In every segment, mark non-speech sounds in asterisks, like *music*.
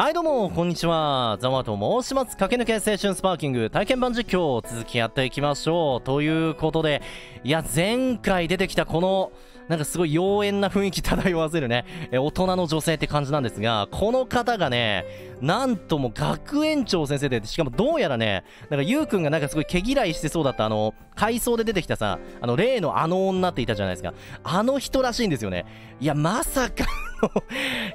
はいどうもこんにちは。ザワと申します。駆け抜け青春スパーキング体験版実況続きやっていきましょう。ということでいや前回出てきたこのなんかすごい妖艶な雰囲気漂わせるねえ大人の女性って感じなんですがこの方がねなんとも学園長先生でしかもどうやらねなんかゆうくんがなんかすごい毛嫌いしてそうだったあの回想で出てきたさあの例のあの女っていたじゃないですか。あの人らしいんですよね。いやまさか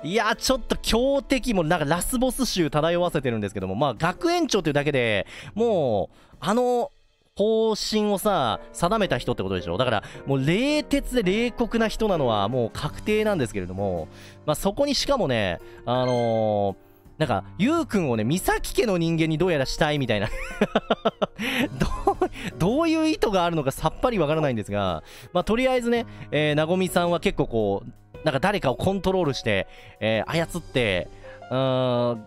いやちょっと強敵もなんかラスボス集漂わせてるんですけどもまあ学園長というだけでもうあの方針をさ定めた人ってことでしょ？だからもう冷徹で冷酷な人なのはもう確定なんですけれどもまあそこにしかもねあのーなんか、ゆうくんをね、美咲家の人間にどうやらしたいみたいな *laughs* どう、どういう意図があるのかさっぱりわからないんですが、まあ、とりあえずね、えー、なごみさんは結構こう、なんか誰かをコントロールして、えー、操って、うーん、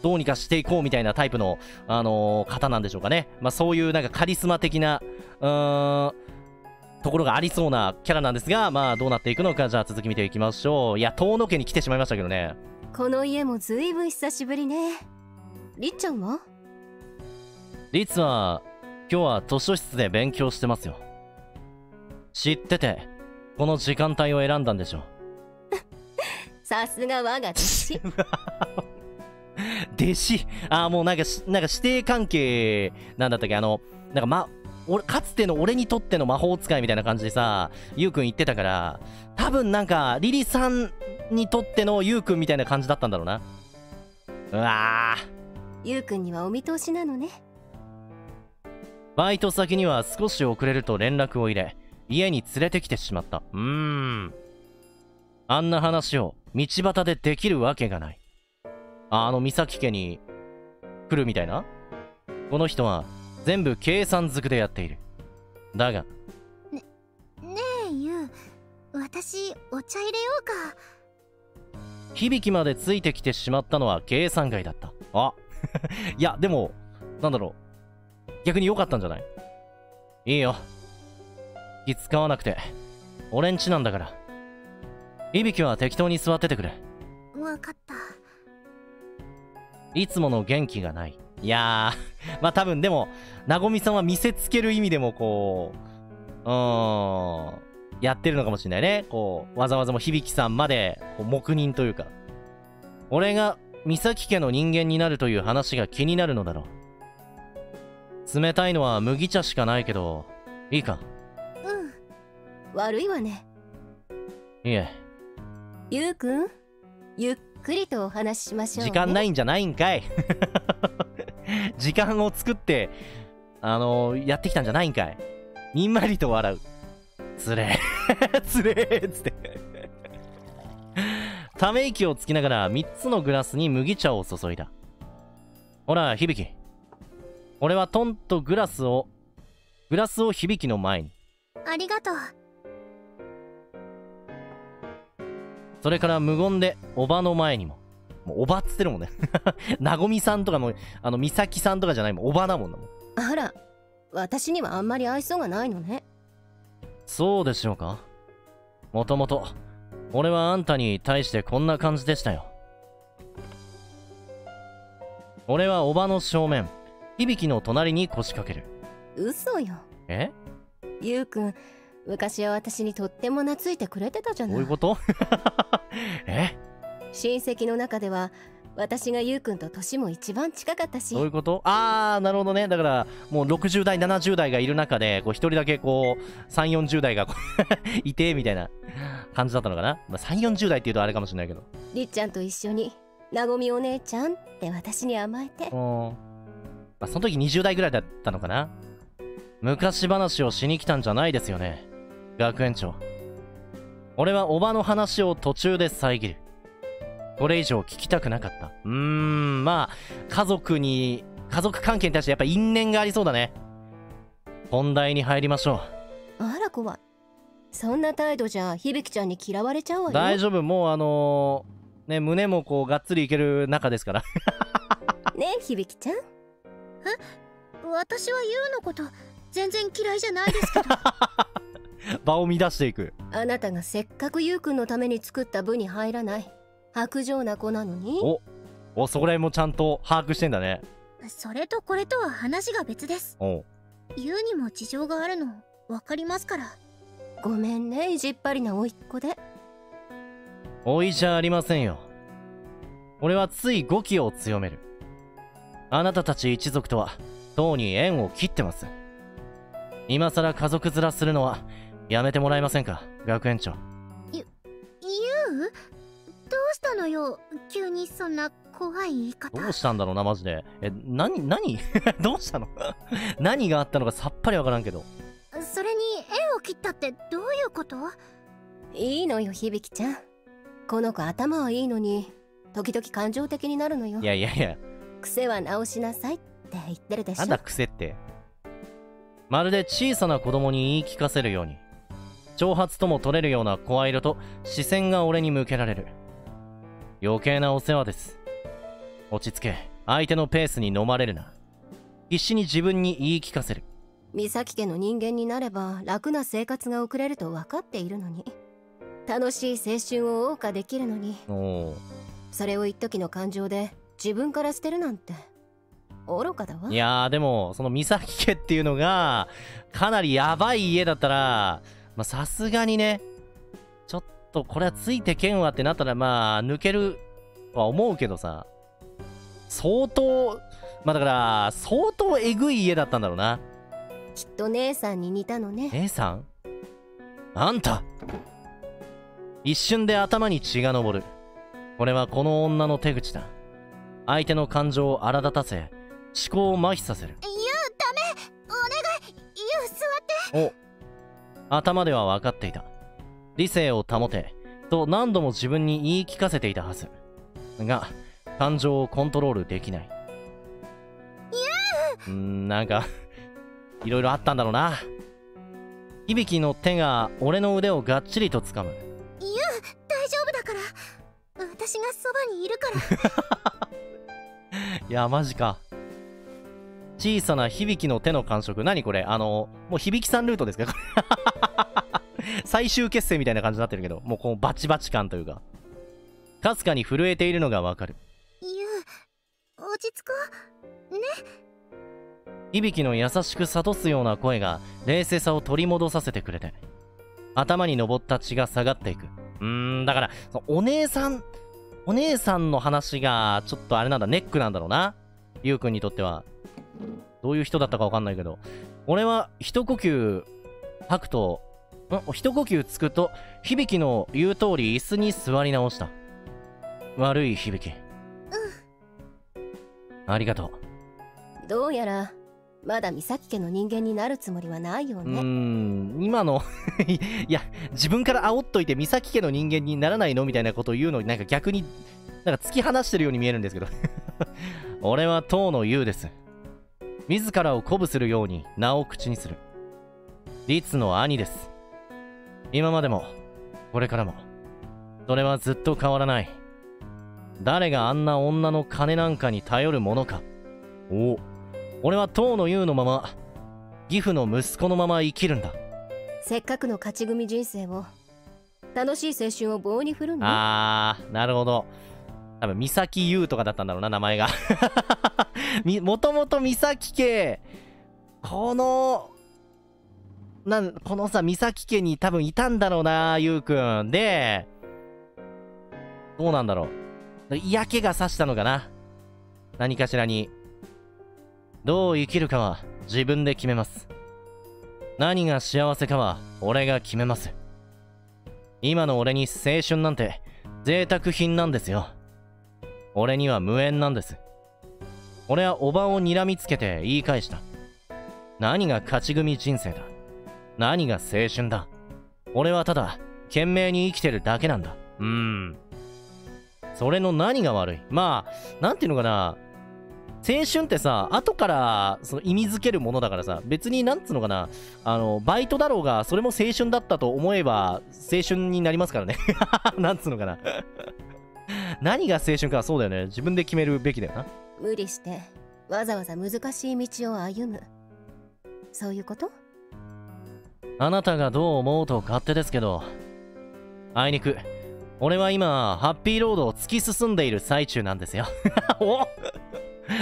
どうにかしていこうみたいなタイプの、あのー、方なんでしょうかね。まあ、そういうなんかカリスマ的な、うーん、ところがありそうなキャラなんですが、まあ、どうなっていくのか、じゃあ続き見ていきましょう。いや、遠野家に来てしまいましたけどね。この家もずいぶん久しぶりね。りっちゃんは？りつは今日は図書室で勉強してますよ。知っててこの時間帯を選んだんでしょさすが我が弟子。*laughs* 弟子？ああもうなんかなんか師弟関係なんだったっけ？あのなんかま俺かつての俺にとっての魔法使いみたいな感じでさゆうくん言ってたから多分なんかリリさんにとってのゆうくんみたいな感じだったんだろうな。うわゆうくんにはお見通しなのね。バイト先には少し遅れると連絡を入れ家に連れてきてしまった。うーん。あんな話を道端でできるわけがない。ああの美咲家に来るみたいな？この人は全部計算づくでやっている。だが。ねねえゆう私お茶入れようか響きまでついてきてしまったのは計算外だった。あ。*laughs* いやでもなんだろう。逆に良かったんじゃない？いいよ。気使わなくて。俺んちなんだから。響は適当に座っててくれ。分かった。いつもの元気がない。いやー。*laughs* まあ多分でもなごみさんは見せつける意味でもこううーんやってるのかもしれないね。こう、わざわざも響さんまで、こう黙認というか。俺が、美咲家の人間になるという話が気になるのだろう。冷たいのは麦茶しかないけど、いいか？うん。悪いわね。いえ。ゆうくん、ゆっくりとお話ししましょう、ね、時間ないんじゃないんかい。*laughs* 時間を作って、あのー、やってきたんじゃないんかい。にんまりと笑う。つれえ *laughs* つれえつって。ため息をつきながら3つのグラスに麦茶を注いだ。ほら響俺はトンとグラスをグラスを響の前に。ありがとう。それから無言でおばの前にも。もうおばっつってるもんね。*laughs* なごみさんとかもあの美咲さんとかじゃないもん。おばだもんなもん。あら私にはあんまり愛想がないのねそうでしょうか？もともと俺はあんたに対してこんな感じでしたよ。俺はおばの正面響の隣に腰掛ける。嘘よ。え？ゆうくん昔は私にとっても懐いてくれてたじゃない。どういうこと？*laughs* え？親戚の中では私がゆうくんと年も一番近かったし。どういうこと？ああなるほどね。だからもう60代70代がいる中でこう1人だけこう3 4 0代が *laughs* いてみたいな感じだったのかな、まあ、3 4 0代っていうとあれかもしれないけど。りっちゃんと一緒になごみお姉ちゃんって私に甘えて。うん、まあ、その時20代ぐらいだったのかな？昔話をしに来たんじゃないですよね学園長。俺はおばの話を途中で遮るこれ以上聞きたくなかった。うーん、まあ、家族に、家族関係に対してやっぱ因縁がありそうだね。本題に入りましょう。あら怖い。そんな態度じゃ、響ちゃんに嫌われちゃうわよ。大丈夫、もうあのー、ね、胸もこう、がっつりいける中ですから。*laughs* ねえ、響ちゃん。え私は優のこと、全然嫌いじゃないですけど。*laughs* 場を乱していく。あなたがせっかく優くんのために作った部に入らない。薄情な子なのに？おそこら辺もちゃんと把握してんだね。それとこれとは話が別です。おう。ユウにも事情があるの分かりますから。ごめんね意地っ張りな甥っ子で。おいじゃありませんよ。俺はつい語気を強める。あなたたち一族とはとうに縁を切ってます。今さら家族面するのはやめてもらえませんか学園長。ユウどうしたのよ？急にそんな怖い言い方。どうしたんだろうなマジで。え何何？*laughs* どうしたの？*laughs* 何があったのかさっぱりわからんけど。それに縁を切ったってどういうこと？いいのよ響ちゃん。この子頭はいいのに時々感情的になるのよ。いやいやいや。癖は直しなさいって言ってるでしょ。なんだ癖って？まるで小さな子供に言い聞かせるように。挑発とも取れるような声色と視線が俺に向けられる余計なお世話です。落ち着け。相手のペースに飲まれるな。必死に自分に言い聞かせる。美咲家の人間になれば楽な生活が送れると分かっているのに。楽しい青春を謳歌できるのに。それを一時の感情で自分から捨てるなんて。愚かだわ。いやーでもその美咲家っていうのがかなりヤバい家だったらまあさすがにねとこれはついてけんわってなったらまあ抜けるとは思うけどさ。相当まあだから相当えぐい家だったんだろうな。きっと姉さんに似たのね。姉さん？あんた！一瞬で頭に血が昇る。これはこの女の手口だ。相手の感情を荒立たせ思考を麻痺させる。ユウダメ！お願い！ユウ座って！お。頭では分かっていた理性を保てと何度も自分に言い聞かせていたはず。が感情をコントロールできない。うー。んなんかいろいろあったんだろうな。響の手が俺の腕をがっちりと掴む。ユウ大丈夫だから。私がそばにいるから。*laughs* いやマジか。小さな響の手の感触。何これ？あのもう響さんルートですか？これ最終決戦みたいな感じになってるけどもうこのバチバチ感というか。かすかに震えているのがわかる。ユウ落ち着こう。ね。響の優しく諭すような声が冷静さを取り戻させてくれて頭に上った血が下がっていく。うーんだからお姉さんお姉さんの話がちょっとあれなんだネックなんだろうな。ゆうくんにとっては。どういう人だったかわかんないけど。俺は一呼吸吐くとん一呼吸つくと響の言う通り椅子に座り直した悪い響ありがとうどうやらまだ美咲家の人間になるつもりはないよねん、今のいや、自分から煽っといて、美咲家の人間にならないのみたいなことを言うのになんか逆に、なんか突き放してるように見えるんですけど。*laughs* 俺は東野優です。自らを鼓舞するように名を口にする。律の兄です。今までも、これからも、それはずっと変わらない。誰があんな女の金なんかに頼るものか。おお。俺は東野優のまま義父の息子のまま生きるんだせっかくの勝ち組人生を楽しい青春を棒に振るのあーなるほど多分美咲優とかだったんだろうな名前が *laughs* みもともと美咲家このなんこのさ美咲家に多分いたんだろうな優くん。でどうなんだろう。嫌気がさしたのかな。何かしらに。どう生きるかは自分で決めます。何が幸せかは俺が決めます。今の俺に青春なんて贅沢品なんですよ。俺には無縁なんです。俺はおばを睨みつけて言い返した。何が勝ち組人生だ。何が青春だ。俺はただ懸命に生きてるだけなんだ。うーん。それの何が悪い？まあなんていうのかな。青春ってさ後からその意味づけるものだからさ別になんつうのかな。あのバイトだろうがそれも青春だったと思えば青春になりますからね。*laughs* なんつうのかな。何が青春かはそうだよね。自分で決めるべきだよな。無理してわざわざ難しい道を歩む。そういうこと？あなたがどう思うと勝手ですけどあいにく俺は今ハッピーロードを突き進んでいる最中なんですよ。*laughs* おも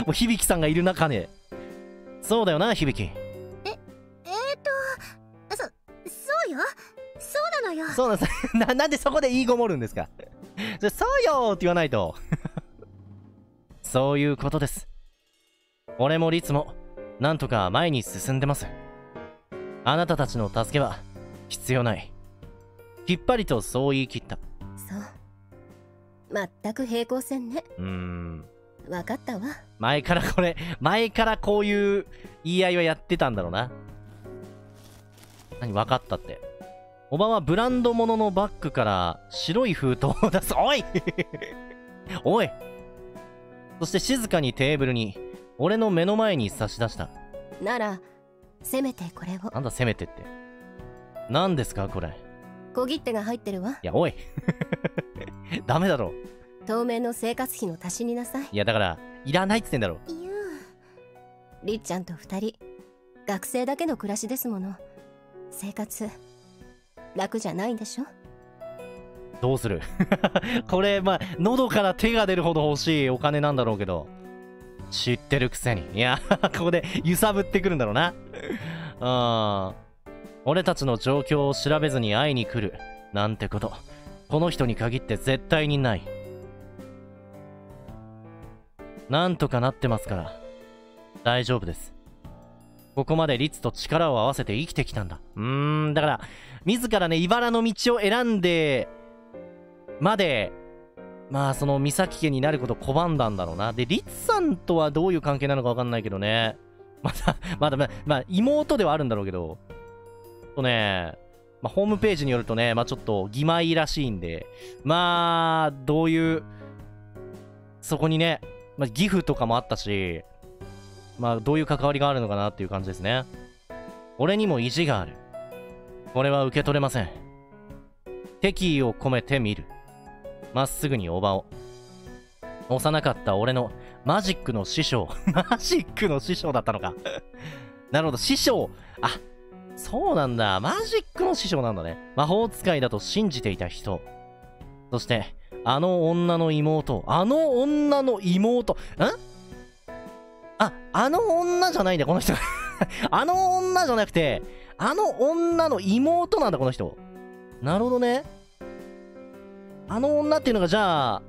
う響さんがいる中で。そうだよな響。ええー、っとそそうよ。そうなのよ。そうなんです。*laughs* ななんでそこで言いごもるんですか？*laughs* それそうよって言わないと。そういうことです。俺も律もなんとか前に進んでますあなたたちの助けは必要ない。きっぱりとそう言い切った。そう。全く平行線ね。うーん。分かったわ。前からこれ前からこういう言い合いはやってたんだろうな。何分かったって。おばはブランド物のバッグから白い封筒を出す。おい！*laughs* おい！そして静かにテーブルに俺の目の前に差し出した。ならせめてこれを。なんだせめてって。何ですかこれ。小切手が入ってるわ。いやおい。*laughs* ダメだろ。当面の生活費の足しになさい。いやだからいらないっつってんだろ。言うりっちゃんと二人。学生だけの暮らしですもの。生活楽じゃないんでしょ？どうする？*laughs* これまあ喉から手が出るほど欲しいお金なんだろうけど知ってるくせに。いや *laughs* ここで揺さぶってくるんだろうな。うん俺たちの状況を調べずに会いに来る。なんてこと。この人に限って絶対にない。なんとかなってますから。大丈夫です。ここまで律と力を合わせて生きてきたんだ。うーんだから自らね茨の道を選んでまでまあその美咲家になること拒んだんだろうなで律さんとはどういう関係なのか分かんないけどねまだ *laughs* まだまあ、まあ、妹ではあるんだろうけどとねまあ、ホームページによるとね、まあ、ちょっと義妹らしいんで、まあ、どういう、そこにね、まあ、義父とかもあったし、まあ、どういう関わりがあるのかなっていう感じですね。俺にも意地がある。これは受け取れません。敵意を込めて見る。まっすぐにおばを。幼かった俺のマジックの師匠。*laughs* マジックの師匠だったのか。なるほど、師匠。あ、そうなんだ。マジックの師匠なんだね。魔法使いだと信じていた人。そして、あの女の妹。あの女の妹。んあ、あの女じゃないんだ、この人。*laughs* あの女じゃなくて、あの女の妹なんだ、この人。なるほどね。あの女っていうのが、じゃあ、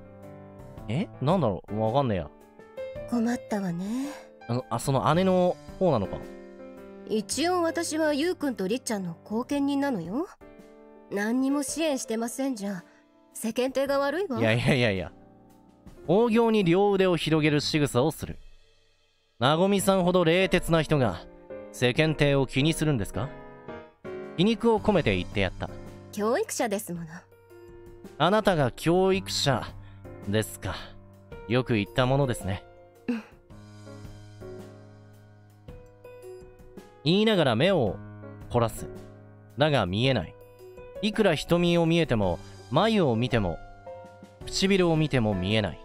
え？なんだろう？わかんねえや。困ったわねあの、あ、その姉の方なのか？一応私はゆうくんとりっちゃんの後見人なのよ何にも支援してませんじゃ世間体が悪いわいやいやいやいや。大行に両腕を広げる仕草をする。なごみさんほど冷徹な人が世間体を気にするんですか？皮肉を込めて言ってやった。教育者ですものあなたが教育者ですか。よく言ったものですね。言いながら目を凝らす。だが見えない。いくら瞳を見えても、眉を見ても、唇を見ても見えない。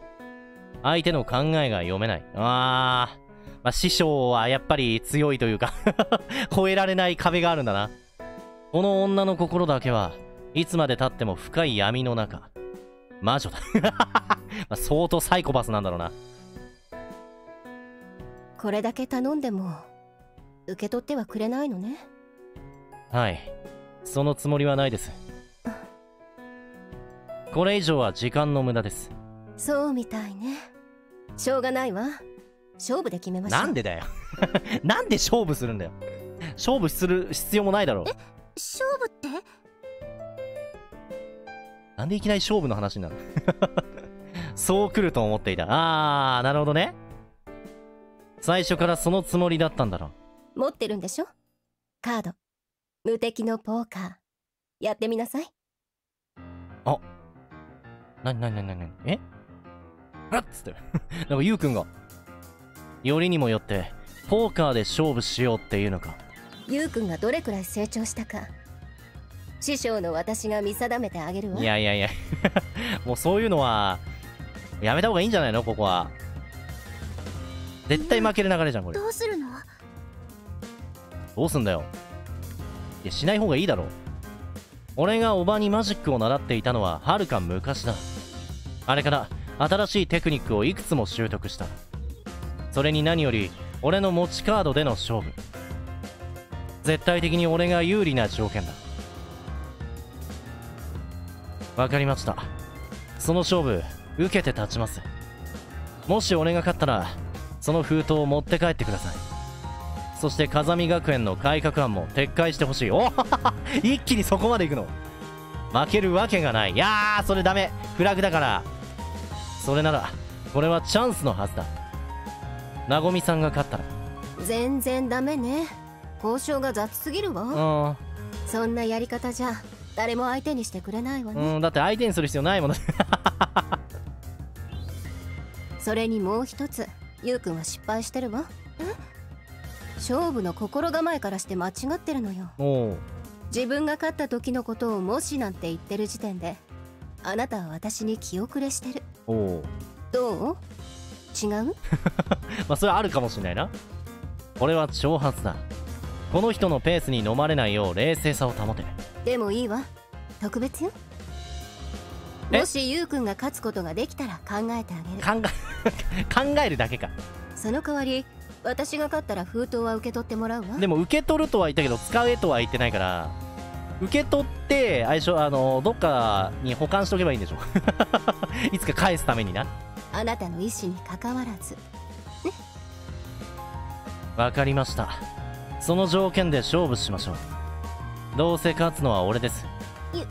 相手の考えが読めない。あー。まあ、師匠はやっぱり強いというか *laughs* 超えられない壁があるんだな。この女の心だけはいつまでたっても深い闇の中。魔女だ *laughs* まあ相当サイコパスなんだろうな。これだけ頼んでも受け取ってはくれないのねはい。そのつもりはないです。これ以上は時間の無駄です。そうみたいねしょうがないわ勝負で決めましょうなんでだよ *laughs* なんで勝負するんだよ勝負する必要もないだろう。勝負って？なんでいきなり勝負の話になる *laughs* そう来ると思っていた。あー、なるほどね。最初からそのつもりだったんだろう。持ってるんでしょ？カード無敵のポーカーやってみなさいなになになになになに？え？あっつって。*laughs* なんかゆうくんが。よりにもよって、ポーカーで勝負しようっていうのか。ゆうくんがどれくらい成長したか師匠の私が見定めてあげるわ。いやいやいや。*laughs* もうそういうのはやめた方がいいんじゃないの？ここは。絶対負ける流れじゃんこれ。どうするの？どうすんだよ。いやしない方がいいだろ。俺がおばにマジックを習っていたのははるか昔だ。あれから新しいテクニックをいくつも習得した。それに何より俺の持ちカードでの勝負。絶対的に俺が有利な条件だわかりました。その勝負受けて立ちます。もし俺が勝ったらその封筒を持って帰ってください。そして風見学園の改革案も撤回してほしい。お *laughs* 一気にそこまで行くの。負けるわけがない。いやーそれダメ。フラグだから。それならこれはチャンスのはずだ。なごみさんが勝ったら。全然ダメね。交渉が雑すぎるわ。うそんなやり方じゃ誰も相手にしてくれないわね、んうんだって相手にする必要ないもの。*laughs* それにもう一つゆうくんは失敗してるわ。勝負の心構えからして間違ってるのよ。自分が勝った時のことをもしなんて言ってる時点であなたは私に気遅れしてる。どう？違う？*laughs* まあそれはあるかもしれないな。俺は挑発だ。この人のペースに飲まれないよう冷静さを保てでもいいわ。特別よ。え？もしゆうくんが勝つことができたら考えてあげる。考え *laughs* 考えるだけか。その代わり私が勝ったら封筒は受け取ってもらうわ。でも受け取るとは言ったけど使えとは言ってないから受け取って相性あのどっかに保管しとけばいいんでしょ *laughs* いつか返すためにな。あなたの意思に関わらず。わかりました。その条件で勝負しましょうどうせ勝つのは俺です。ゆゆう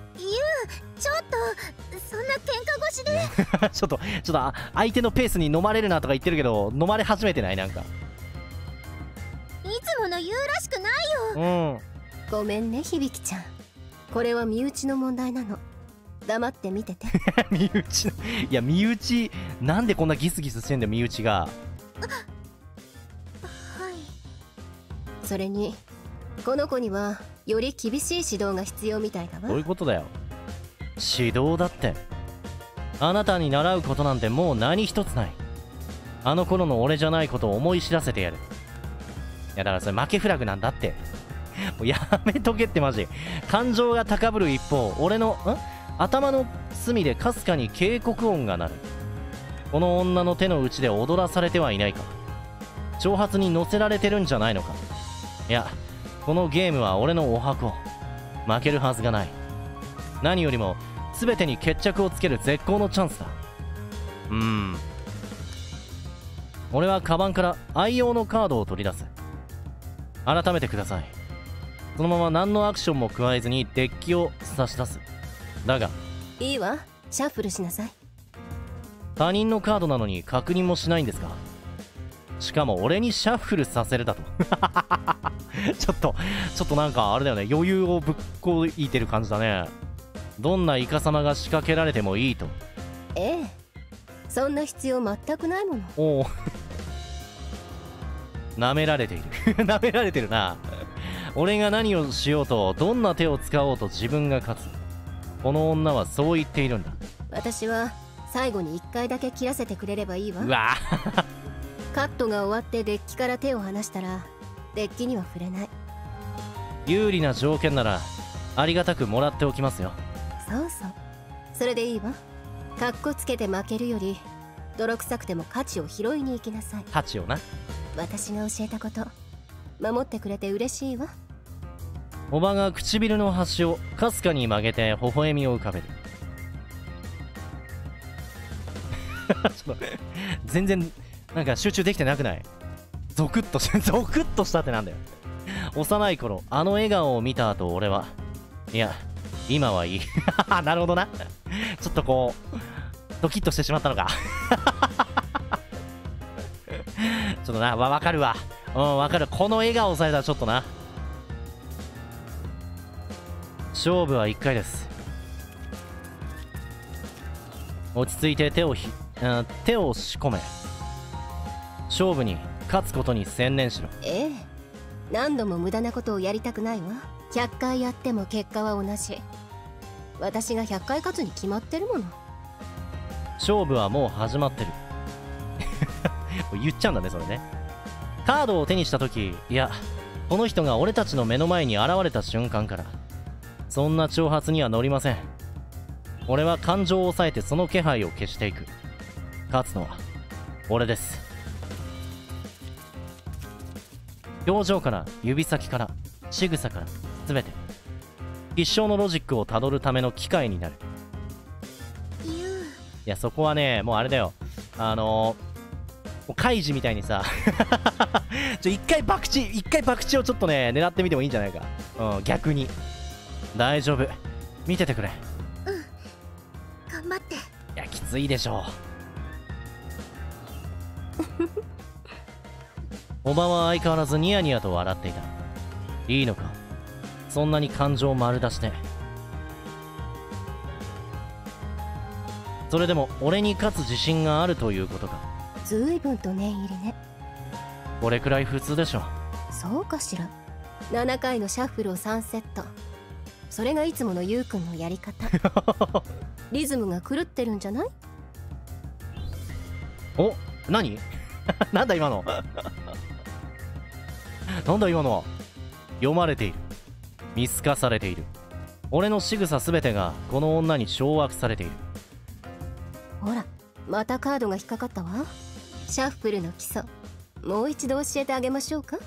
ちょっとそんな喧嘩越しで。*laughs* ちょっとちょっとあ相手のペースに飲まれるなとか言ってるけど飲まれ始めてないなんか。いつものゆうらしくないよ。うん。ごめんね響ちゃん。これは身内の問題なの。黙って見てて。*laughs* 身内のいや身内なんでこんなギスギスしてんだよ身内が。はい。それにこの子にはより厳しい指導が必要みたいだわ。どういうことだよ。指導だって。あなたに習うことなんてもう何一つない。あの頃の俺じゃないことを思い知らせてやる。いやだからそれ負けフラグなんだって。もうやめとけってマジ。感情が高ぶる一方俺のん？頭の隅でかすかに警告音が鳴る。この女の手の内で踊らされてはいないか。挑発に乗せられてるんじゃないのか。いやこのゲームは俺のお箱。負けるはずがない。何よりも全てに決着をつける絶好のチャンスだ。うーん。俺はカバンから愛用のカードを取り出す。改めてください。そのまま何のアクションも加えずにデッキを差し出す。だがいいわ。シャッフルしなさい。他人のカードなのに確認もしないんですか？しかも俺にシャッフルさせるだと。*laughs* ちょっとちょっとなんかあれだよね。余裕をぶっこいてる感じだね。どんなイカ様が仕掛けられてもいいと。ええ。そんな必要全くないもの。おお。舐められている。*laughs* 舐められてるな。俺が何をしようとどんな手を使おうと自分が勝つ。この女はそう言っているんだ。私は最後に1回だけ切らせてくれればいいわ。うわカットが終わってデッキから手を離したらデッキには触れない。有利な条件ならありがたくもらっておきますよ。そうそう。それでいいわ。かっこつけて負けるより泥臭くても価値を拾いに行きなさい。価値をな。私が教えたこと。守ってくれて嬉しいわ。おばが唇の端をかすかに曲げて微笑みを浮かべる。*laughs* *laughs* 全然なんか集中できてなくない？ゾクッとし *laughs* ゾクッとしたってなんだよ。幼い頃あの笑顔を見た後俺はいや今はいい。*laughs* なるほどな。ちょっとこうドキッとしてしまったのか。*laughs* ちょっとなわ分かるわ。うん分かる。この笑顔されたらちょっとな。勝負は1回です。落ち着いて手をひ、うん手を仕込め。勝負に勝つことに専念しろ。ええ。何度も無駄なことをやりたくないわ。100回やっても結果は同じ。私が100回勝つに決まってるもの。勝負はもう始まってる。*laughs* 言っちゃうんだねそれね。カードを手にした時いやこの人が俺たちの目の前に現れた瞬間からそんな挑発には乗りません。俺は感情を抑えてその気配を消していく。勝つのは俺です表情から指先から仕草から全て。必勝のロジックをたどるための機会になる。いやそこはねもうあれだよ。あのーもうカイジみたいにさ *laughs* ちょ一回博打一回博打をちょっとね狙ってみてもいいんじゃないか。うん逆に。大丈夫。見ててくれ。い頑張って。やきついでしょうおばは相変わらずニヤニヤと笑っていた。いいのか？そんなに感情丸出して。それでも俺に勝つ自信があるということか。ずいぶんと念入りね。これくらい普通でしょ。そうかしら。7回のシャッフルを3セット。それがいつものゆうくんのやり方。*laughs* リズムが狂ってるんじゃない？お何？*laughs* なんだ今の？なんだ今のは？読まれている。見透かされている。俺の仕草すべてがこの女に掌握されている。ほらまたカードが引っかかったわ。シャッフルの基礎。もう一度教えてあげましょうか？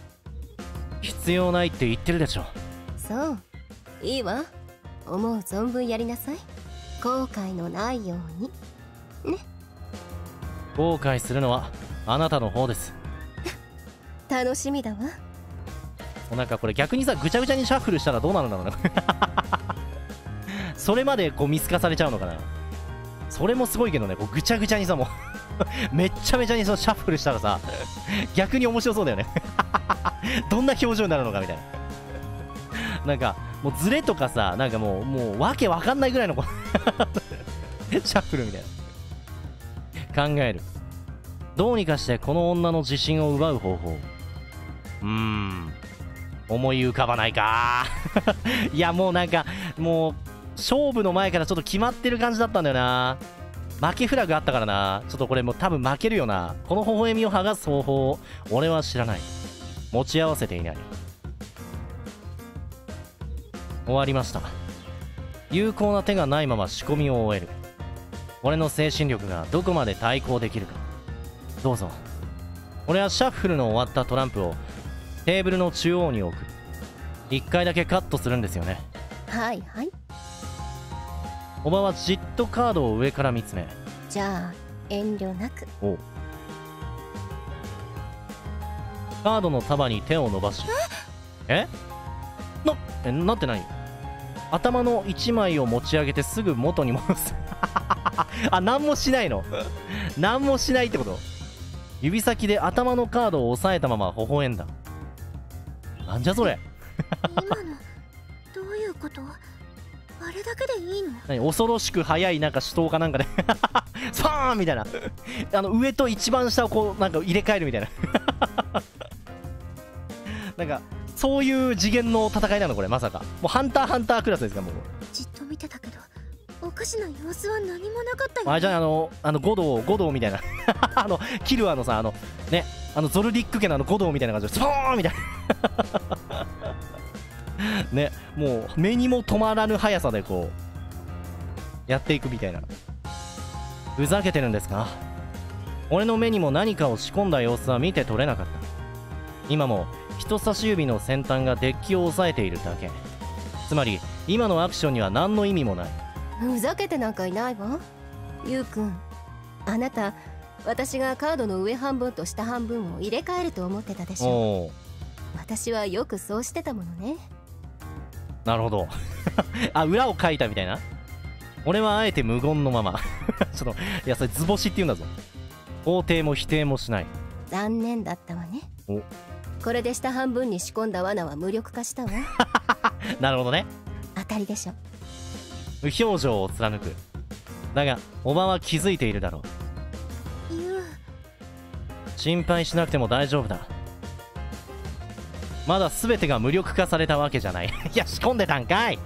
必要ないって言ってるでしょ。そう。いいわ。思う存分やりなさい。後悔のないように。後悔するのはあなたの方です。楽しみだわ。なんかこれ逆にさぐちゃぐちゃにシャッフルしたらどうなるんだろうな *laughs* それまでこう見透かされちゃうのかな。それもすごいけどねこうぐちゃぐちゃにさもう。*laughs* めっちゃめちゃにそのシャッフルしたらさ逆に面白そうだよね。*laughs* どんな表情になるのかみたいな。なんかもうズレとかさなんかもうもうわけわかんないぐらいのシャッフルみたいな。考えるどうにかしてこの女の自信を奪う方法。うーん。思い浮かばないか。*laughs* いやもうなんかもう勝負の前からちょっと決まってる感じだったんだよな。負けフラグあったからな。ちょっとこれもう多分負けるよな。この微笑みを剥がす方法俺は知らない。持ち合わせていない。終わりました。有効な手がないまま仕込みを終える。俺の精神力がどこまで対抗できるか。どうぞ。俺はシャッフルの終わったトランプをテーブルの中央に置く。1回だけカットするんですよね。はいはい。おばはじっとカードを上から見つめじゃあ遠慮なく。おう。カードの束に手を伸ばしえ？なえなってない？頭の1枚を持ち上げてすぐ元に戻す。*laughs* あ何もしないの？何もしないってこと？指先で頭のカードを押さえたまま微笑んだ。なんじゃそれ。今のどういうこと？あれだけでいいの？何恐ろしく速いなんか手刀かなんかで。*laughs* スパーンみたいな。あの上と一番下をこうなんか入れ替えるみたいな。*laughs* なんかそういう次元の戦いなのこれまさか。もうハンターハンタークラスですかもう。じっと見てたけどおかしな様子は何もなかったよ、あじゃああのあの五道五道みたいな。*laughs* あのキルアのさあのねあのゾルディック家のあの五道みたいな感じでスポーンみたいな。*laughs* ねもう目にも止まらぬ速さでこうやっていくみたいな。ふざけてるんですか？俺の目にも何かを仕込んだ様子は見て取れなかった。今も人差し指の先端がデッキを押さえているだけ。つまり今のアクションには何の意味もない。ふざけてなんかいないわ。ゆうくんあなた私がカードの上半分と下半分を入れ替えると思ってたでしょ。私はよくそうしてたものね。なるほど。*laughs* あ裏を書いたみたいな？俺はあえて無言のまま。*laughs* ちょっといやそれ図星って言うんだぞ。肯定も否定もしない。残念だったわね。お。これで下半分に仕込んだ罠は無力化したわ。*laughs* なるほどね。当たりでしょ無表情を貫く。だがおばは気づいているだろう。心配しなくても大丈夫だ。まだ全てが無力化されたわけじゃない。*laughs* いや仕込んでたんかい。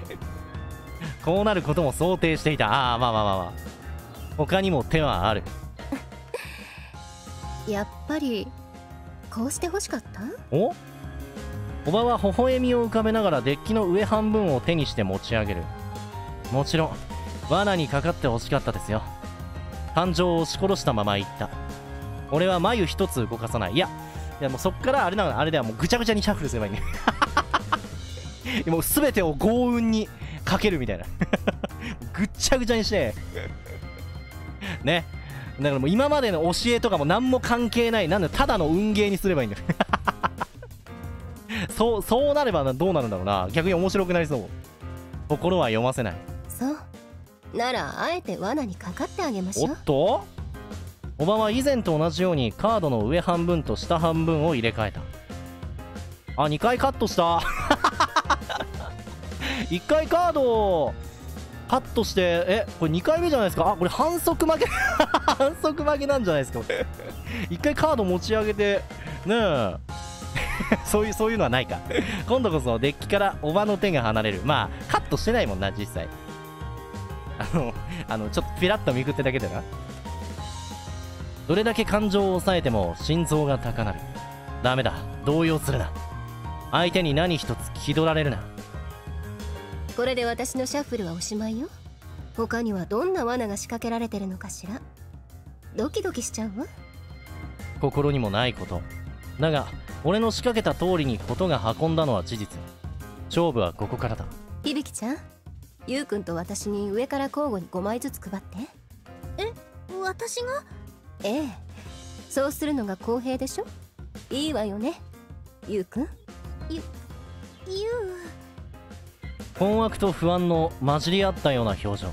こうなることも想定していた。ああまあまあまあまあ。他にも手はある。*laughs* やっぱりこうして欲しかった？お？おばは微笑みを浮かべながらデッキの上半分を手にして持ち上げるもちろん罠にかかってほしかったですよ。感情を押し殺したまま言った。俺は眉一つ動かさない。いやいやもうそっからあれなのあれではもうぐちゃぐちゃにシャッフルすればいいね。*laughs* もう全てを強運にかけるみたいな。*laughs* ぐっちゃぐちゃにして。ね。だからもう今までの教えとかも何も関係ない。なんだただの運ゲーにすればいいんだよ。*laughs* そうそうなればどうなるんだろうな。逆に面白くなりそう。心は読ませない。そう。ならあえて罠にかかってあげましょう。おっと？おばは以前と同じようにカードの上半分と下半分を入れ替えた。あ2回カットした。*laughs* 1回カードをカットしてえこれ2回目じゃないですか？あこれ反則負け。*laughs* 反則負けなんじゃないですか？1回カード持ち上げてねえ。*laughs* そういうそういうのはないか。今度こそデッキからおばの手が離れる。まあカットしてないもんな実際。あの *laughs* あのちょっとピラッとめくってだけでな。どれだけ感情を抑えても心臓が高鳴る。ダメだ。動揺するな。相手に何一つ気取られるな。これで私のシャッフルはおしまいよ。他にはどんな罠が仕掛けられてるのかしら。ドキドキしちゃうわ。心にもないこと。だが俺の仕掛けた通りにことが運んだのは事実。勝負はここからだ。響ちゃんゆうくんと私に上から交互に5枚ずつ配って。私が？ええ。そうするのが公平でしょ？いいわよねゆうくんゆう困惑と不安の混じり合ったような表情。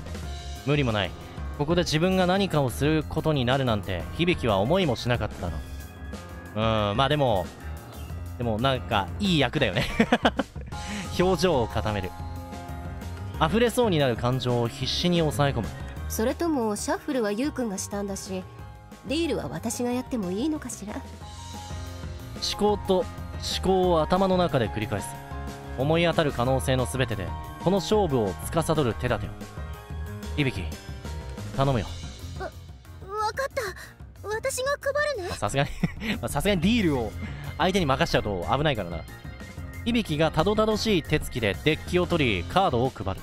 無理もない。ここで自分が何かをすることになるなんて響は思いもしなかったの。うんまあでもでもなんかいい役だよね。*laughs* 表情を固める溢れそうになる感情を必死に抑え込む。それともシャッフルはゆうくんがしたんだしディールは私がやってもいいのかしら？思考と思考を頭の中で繰り返す。思い当たる可能性の全てでこの勝負を司る手立てを。響頼むよ。わかった。私が配るね。さすがに *laughs* まあさすがにディールを相手に任しちゃうと危ないからな響がたどたどしい手つきでデッキを取りカードを配る。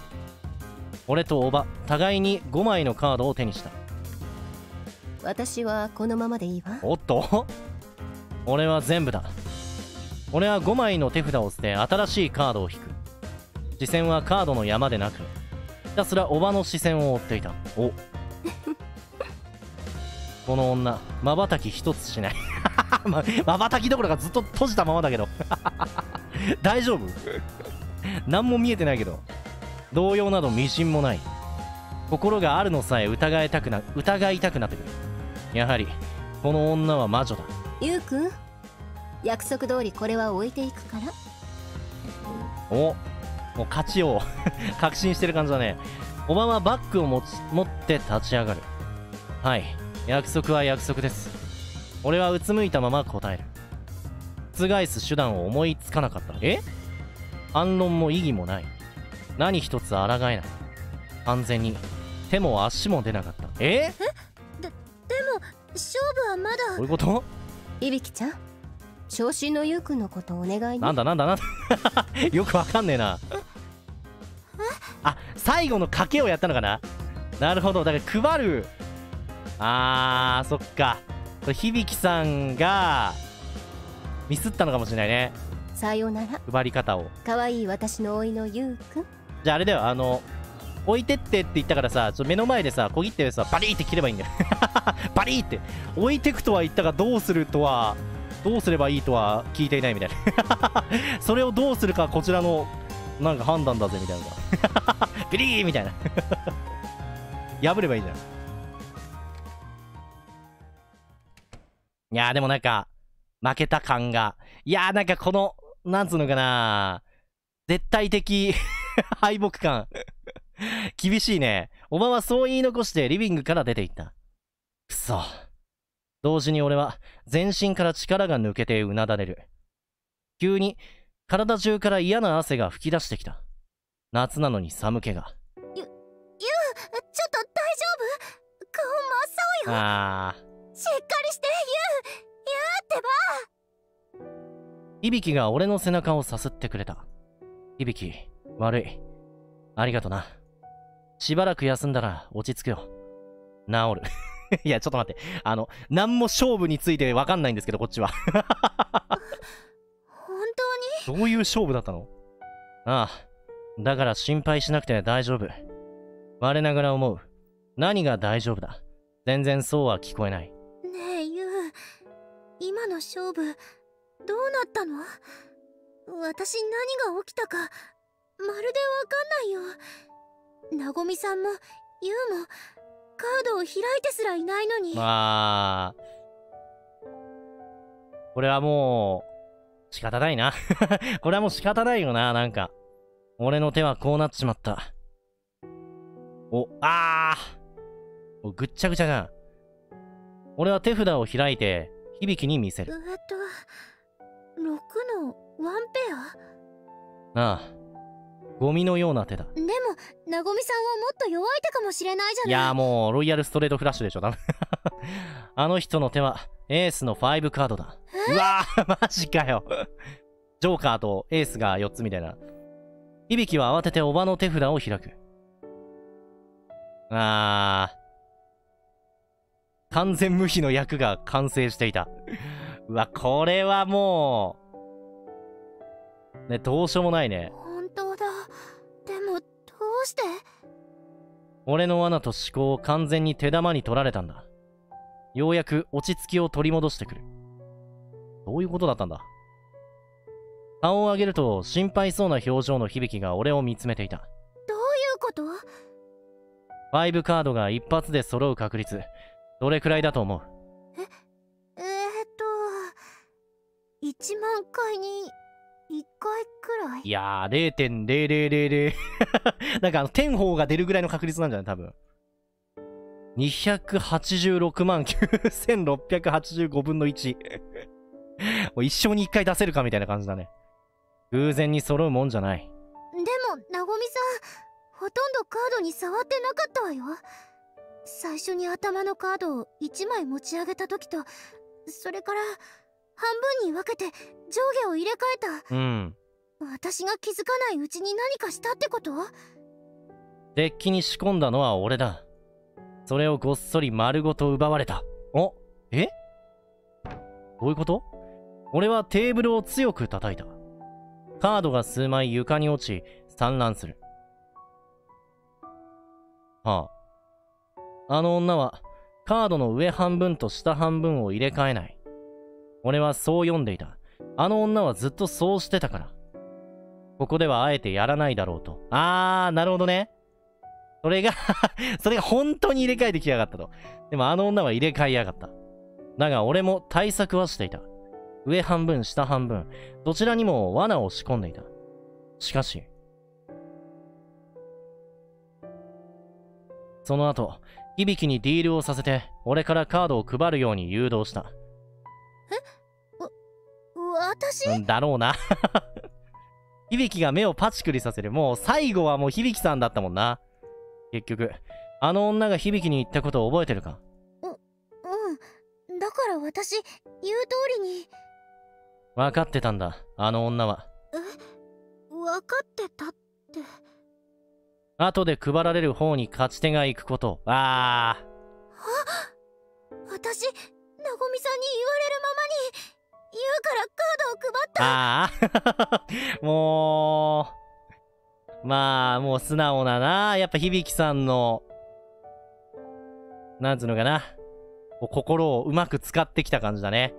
俺とおば互いに5枚のカードを手にした。私はこのままでいいわ。おっと？俺は全部だ。俺は5枚の手札を捨て新しいカードを引く。視線はカードの山でなくひたすらおばの視線を追っていた。お。*laughs* この女まばたき一つしない。*laughs* まばたきどころかずっと閉じたままだけど *laughs* 大丈夫？何も見えてないけど。動揺などみじんもない。心があるのさえ疑いたくな疑いたくなってくる。やはりこの女は魔女だ。ゆうくん約束通りこれは置いていくから。おもう勝ちを確信してる感じだね。おばはバッグを持ち持って立ち上がる。はい約束は約束です。俺はうつむいたまま答える覆す手段を思いつかなかったえ反論も異議もない。何一つ抗えない。完全に。手も足も出なかったえ？でも勝負はまだ。どういうこと？いびきちゃん？昇進のゆうくんのことお願いね。なんだなんだなんだ。*laughs* よくわかんねえな。あ最後の賭けをやったのかな？なるほど。だから配る。あーそっか。響さんがミスったのかもしれないね。さよなら。配り方を。可愛い私の甥のゆうくん。じゃああれだよあの置いてってって言ったからさちょ目の前でさ小切手でさバリーって切ればいいんだよ。*laughs* バリーって。置いてくとは言ったがどうするとはどうすればいいとは聞いていないみたいな。*laughs* それをどうするかこちらのなんか判断だぜみたいな。*laughs* ビリーみたいな。破ればいいじゃんいやーでもなんか負けた感がいやーなんかこのなんつうのかな絶対的 *laughs* 敗北感厳しいね。おばはそう言い残してリビングから出て行った。くそ。同時に俺は全身から力が抜けてうなだれる。急に体中から嫌な汗が吹き出してきた。夏なのに寒気が。ゆうちょっと大丈夫？顔真っ青よあしっかりしてゆうゆうってば響が俺の背中をさすってくれた。響、悪い。ありがとな。しばらく休んだら落ち着くよ。治る。*laughs* いや、ちょっと待って。あの、何も勝負についてわかんないんですけど、こっちは。*laughs* 本当に？どういう勝負だったの？ああ。だから心配しなくて大丈夫。我ながら思う。何が大丈夫だ？全然そうは聞こえない。ねえユウ今の勝負どうなったの？私何が起きたかまるでわかんないよなごみさんもユウもカードを開いてすらいないのにまあ、これはもう、仕方ないな。*laughs* これはもう仕方ないよな、なんか。俺の手はこうなっちまった。お、あーおぐっちゃぐちゃじゃん。俺は手札を開いて、響に見せる。えっと6のワンペア？ああ。ゴミのような手だ。でもなごみさんはもっと弱い手かもしれないじゃない？いやーもう、ロイヤルストレートフラッシュでしょ、多分。*laughs* あの人の手は、エースの5カードだ。うわー、マジかよ。ジョーカーとエースが4つみたいな。響は慌てておばの手札を開く。あー。完全無比の役が完成していた。うわ、これはもう、ね、どうしようもないね。本当だでもどうして？俺の罠と思考を完全に手玉に取られたんだ。ようやく落ち着きを取り戻してくる。どういうことだったんだ？顔を上げると心配そうな表情の響が俺を見つめていた。どういうこと？5カードが一発で揃う確率、どれくらいだと思う？1万回に1回くらい？いやー、0.0000 *laughs* なんかあの、天宝が出るぐらいの確率なんじゃない多分。286万9685分の1。*laughs* もう一生に一回出せるかみたいな感じだね。偶然に揃うもんじゃない。でもなごみさんほとんどカードに触ってなかったわよ最初に頭のカードを1枚持ち上げた時とそれから半分に分けて上下を入れ替えうん。た私が気づかないうちに何かしたってこと？デッキに仕込んだのは俺だ。それをごっそり丸ごと奪われた。お？え？どういうこと？俺はテーブルを強く叩いた。カードが数枚床に落ち、散乱する。はあ。あの女は、カードの上半分と下半分を入れ替えない。俺はそう読んでいた。あの女はずっとそうしてたから。ここではあえてやらないだろうと。あー、なるほどね。それが *laughs* それが本当に入れ替えてきやがったと。でもあの女は入れ替えやがった。だが俺も対策はしていた。上半分、下半分、どちらにも罠を仕込んでいた。しかし、その後、響にディールをさせて、俺からカードを配るように誘導した。私、うんだろうな。*laughs* 響が目をパチクリさせる。もう最後はもう響さんだったもんな。結局、あの女が響に言ったことを覚えてるか？うんだから私言う通りに分かってたんだ、あの女は。分かってたって後で配られる方に勝ち手が行くこと。あ私なごみさんに言われるままに言うからカードを配ったあ、あ、*laughs* もう、まあ、もう素直なな。やっぱ響さんの、なんつうのかな。心をうまく使ってきた感じだね。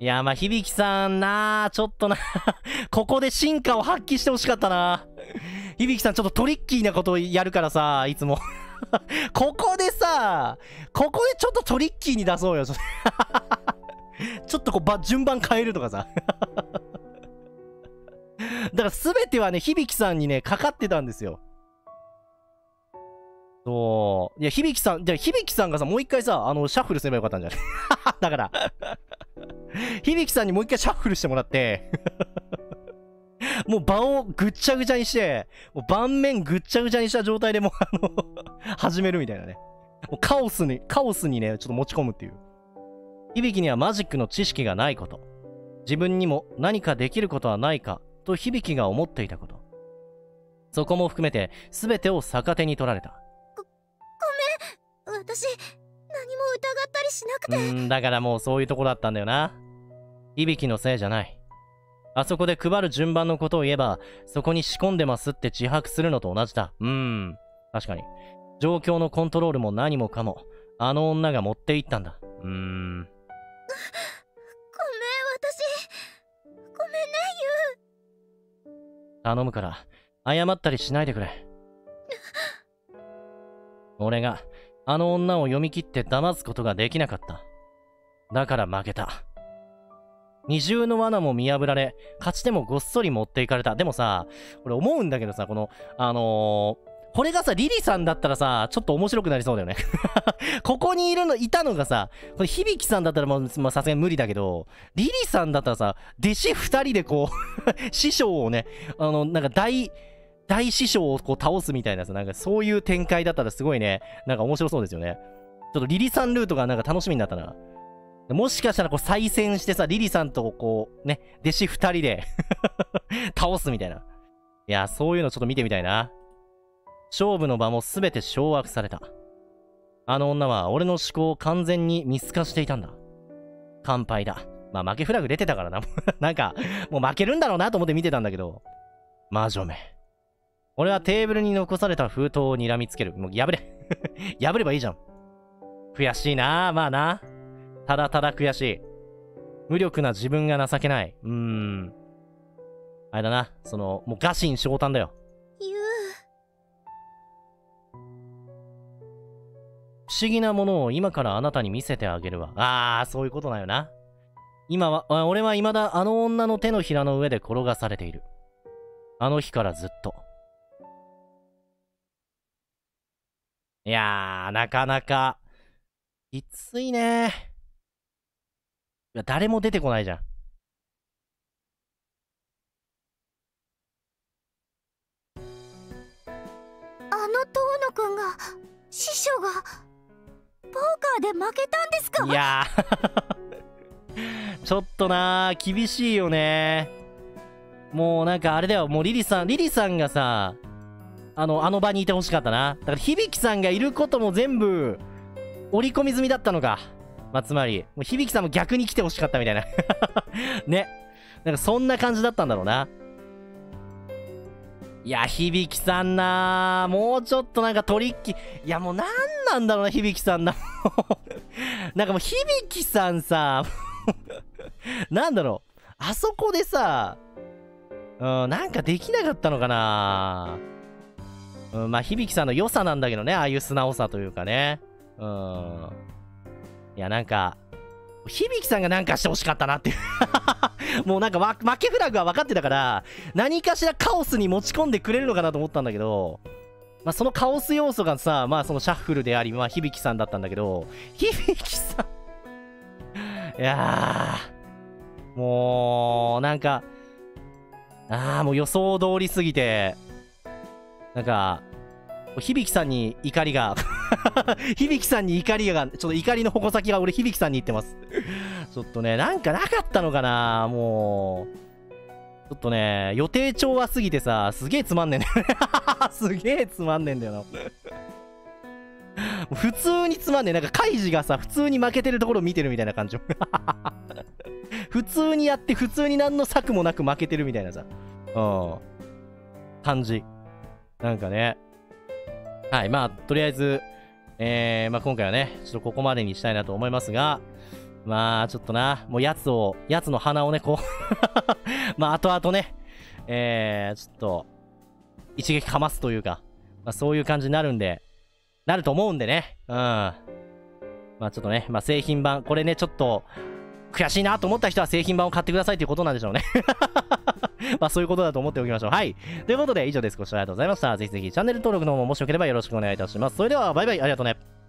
いや、まあ、響さんな、ちょっとな、*laughs* ここで進化を発揮してほしかったな。響さんちょっとトリッキーなことをやるからさ、いつも。*laughs* ここでさ、ここでちょっとトリッキーに出そうよ。*laughs* ちょっとこうば、順番変えるとかさ。*laughs* だから全てはね、響さんにね、かかってたんですよ。そう。いや、響さん、じゃ響さんがさ、もう一回さ、あの、シャッフルすればよかったんじゃない？だから、響さんにもう一回シャッフルしてもらって、もう場をぐっちゃぐちゃにして、もう盤面ぐっちゃぐちゃにした状態でもう、あの、*laughs* 始めるみたいなね。もうカオスに、カオスにね、ちょっと持ち込むっていう。響にはマジックの知識がないこと。自分にも何かできることはないかと響が思っていたこと。そこも含めて全てを逆手に取られた。私何も疑ったりしなくて。うんだからもうそういうところだったんだよな。響のせいじゃない。あそこで配る順番のことを言えばそこに仕込んでますって自白するのと同じだ。うん。確かに状況のコントロールも何もかもあの女が持っていったんだ。うーん。ごめん私。ごめんね頼むから謝ったりしないでくれ。俺があの女を読み切って騙すことができなかった。だから負けた。二重の罠も見破られ勝ちでもごっそり持っていかれた。でもさ俺思うんだけどさこのあのーこれがさ、リリさんだったらさ、ちょっと面白くなりそうだよね *laughs* ここにいるの、いたのがさ、これ響さんだったらもう、まあさすがに無理だけど、リリさんだったらさ、弟子二人でこう *laughs* 師匠をね、あの、なんか大、大師匠をこう倒すみたいなさ、なんかそういう展開だったらすごいね、なんか面白そうですよね。ちょっとリリさんルートがなんか楽しみになったな。もしかしたらこう再戦してさ、リリさんとこう、ね、弟子二人で *laughs* 倒すみたいな。いや、そういうのちょっと見てみたいな。勝負の場も全て掌握された。あの女は俺の思考を完全に見透かしていたんだ。乾杯だ。まあ負けフラグ出てたからな。*laughs* なんか、もう負けるんだろうなと思って見てたんだけど。魔女め。俺はテーブルに残された封筒を睨みつける。もう破れ。*laughs* 破ればいいじゃん。悔しいなまあな。ただただ悔しい。無力な自分が情けない。うーん。あれだな。その、もうガシン昇胆だよ。不思議なものを今からあなたに見せてあげるわ。あー、そういうことだよな。今は、俺は未だあの女の手のひらの上で転がされている。あの日からずっと。いやー、なかなか、きついねいや、誰も出てこないじゃん。あの遠野くんが師匠がポーカーで負けたんですか？いや *laughs* ちょっとなー厳しいよね。もうなんかあれだよもうリリさんリリさんがさあのあの場にいてほしかったな。だから響さんがいることも全部織り込み済みだったのか。まあつまりもう響さんも逆に来てほしかったみたいな。*laughs* ね。なんかそんな感じだったんだろうな。いや、響さんなもうちょっとなんかトリッキー。いや、もうなんなんだろうな、響さんな。*laughs* なんかもう響さんさ、*laughs* なんだろう。あそこでさ、うん、なんかできなかったのかなうん、まあ響さんの良さなんだけどね、ああいう素直さというかね。うん。いや、なんか、響さんがなんかしてほしかったなって。い *laughs* うもうなんか負けフラグは分かってたから何かしらカオスに持ち込んでくれるのかなと思ったんだけどまあそのカオス要素がさまあそのシャッフルでありまあ響さんだったんだけど *laughs* 響さん。いやーもうなんかああもう予想通りすぎてなんか響さんに怒りが。*laughs* 響さんに怒りがちょっと怒りの矛先が俺響さんに言ってます。ちょっとねなんかなかったのかなもう。ちょっとね予定調和すぎてさすげえつまんねえんだよね。*laughs* すげえつまんねえんだよな。普通につまんねえ。なんかカイジがさ普通に負けてるところを見てるみたいな感じ *laughs* 普通にやって普通に何の策もなく負けてるみたいなさ。うん。感じ。なんかね。はい、まあ、とりあえず、えー、まあ今回はね、ちょっとここまでにしたいなと思いますが、まあ、ちょっとな、もうやつを、やつの鼻をね、こう *laughs* まあ、後々ね、えー、ちょっと、一撃かますというか、まあ、そういう感じになるんで、なると思うんでね、うん。まあ、ちょっとね、まあ、製品版、これね、ちょっと、悔しいなと思った人は製品版を買ってくださいということなんでしょうね *laughs* まあそういうことだと思っておきましょう。はい。ということで以上です。ご視聴ありがとうございました。ぜひぜひチャンネル登録の方ももしよければよろしくお願いいたします。それではバイバイ、ありがとうね。